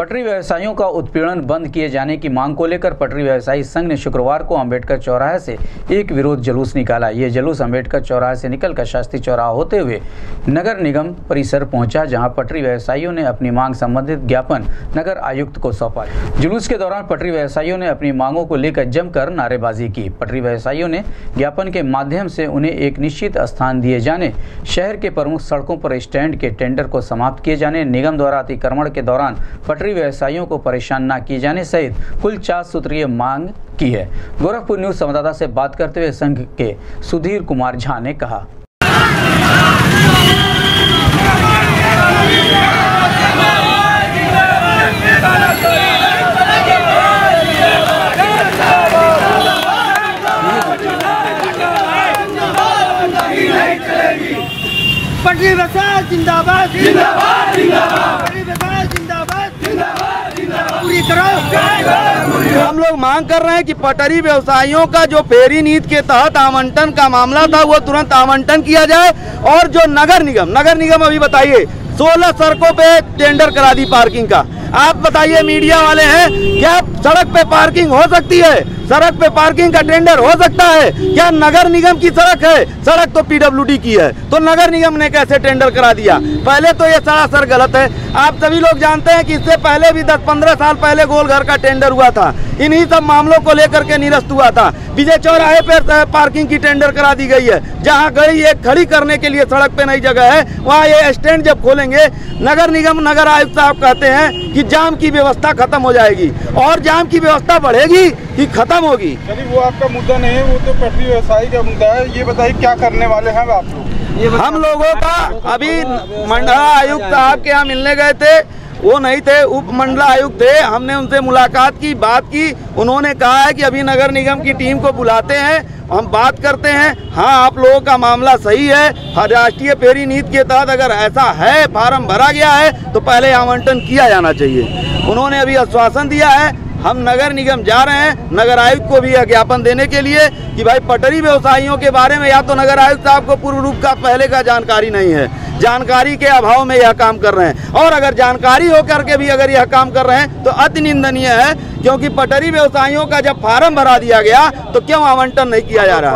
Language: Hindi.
पटरी व्यवसायियों का उत्पीड़न बंद किए जाने की मांग को लेकर पटरी व्यवसायी संघ ने शुक्रवार को अंबेडकर चौराहे से एक विरोध जुलूस निकाला। ये जुलूस अंबेडकर चौराहे से निकलकर शास्त्री चौराहा होते हुए नगर निगम परिसर पहुँचा, जहाँ पटरी व्यवसायियों ने अपनी मांग संबंधित ज्ञापन नगर आयुक्त को सौंपा। जुलूस के दौरान पटरी व्यवसायियों ने अपनी मांगों को लेकर जमकर नारेबाजी की। पटरी व्यवसायियों ने ज्ञापन के माध्यम से उन्हें एक निश्चित स्थान दिए जाने, शहर के प्रमुख सड़कों पर स्टैंड के टेंडर को समाप्त किए जाने, निगम द्वारा अतिक्रमण के दौरान पटरी व्यवसायियों को परेशान न किए जाने सहित कुल चार सूत्रीय मांग की है। गोरखपुर न्यूज़ संवाददाता से बात करते हुए संघ के सुधीर कुमार झा ने कहा। पटरी जिंदाबाद। जिंदाबाद जिंदाबाद। मांग कर रहे हैं कि पटरी व्यवसायियों का जो फेरी नीति के तहत आवंटन का मामला था, वो तुरंत आवंटन किया जाए और जो नगर निगम नगर निगम अभी बताइए 16 सड़कों पे टेंडर करा दी पार्किंग का। आप बताइए, मीडिया वाले हैं, क्या सड़क पे पार्किंग हो सकती है? सड़क पे पार्किंग का टेंडर हो सकता है। क्या नगर निगम की सड़क है? सड़क तो पीडब्ल्यूडी की है। तो नगर निगम ने कैसे टेंडर करा दिया? पहले तो ये सरासर गलत है। आप सभी लोग जानते हैं कि इससे पहले भी 10-15 साल पहले गोलघर का टेंडर हुआ था। इन्हीं सब मामलों को लेकर के निरस्त हुआ था। विजय चौराहे पर पार्किंग की टेंडर करा दी गई है। जहाँ गाड़ी एक खड़ी करने के लिए सड़क पे नई जगह है। वहाँ ये स्टैंड जब खोलेंगे, नगर निगम, नगर आयुक्त साहब कहते हैं कि जाम की व्यवस्था खत्म हो जाएगी। और जाम की व्यवस्था बढ़ेगी कि खत्म होगी। चलिए वो आपका मुद्दा नहीं है वो तो पटरी व्यवसायी का मुद्दा है। ये बताइए क्या करने वाले हैं आप लोग? हम लोगों का अभी मंडला आयुक्त साहब के यहाँ मिलने गए थे। वो नहीं थे उप मंडला आयुक्त थे, हमने उनसे मुलाकात की, बात की। उन्होंने कहा है कि अभी नगर निगम की टीम को बुलाते हैं, हम बात करते हैं। हाँ आप लोगों का मामला सही है राष्ट्रीय पेरी नीति के तहत अगर ऐसा है, फार्म भरा गया है तो पहले आवंटन किया जाना चाहिए। उन्होंने अभी आश्वासन दिया है, हम नगर निगम जा रहे हैं, नगर आयुक्त को भी ज्ञापन देने के लिए कि भाई, पटरी व्यवसायियों के बारे में या तो नगर आयुक्त साहब को पूर्व रूप का पहले का जानकारी नहीं है। जानकारी के अभाव में यह काम कर रहे हैं। और अगर जानकारी होकर के भी अगर यह काम कर रहे हैं तो अति निंदनीय है, क्योंकि पटरी व्यवसायियों का जब फार्म भरा दिया गया तो क्यों आवंटन नहीं किया जा रहा?